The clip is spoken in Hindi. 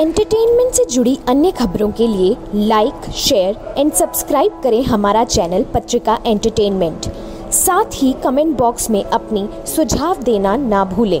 एंटरटेनमेंट से जुड़ी अन्य खबरों के लिए लाइक शेयर एंड सब्सक्राइब करें हमारा चैनल पत्रिका एंटरटेनमेंट साथ ही कमेंट बॉक्स में अपनी सुझाव देना ना भूलें।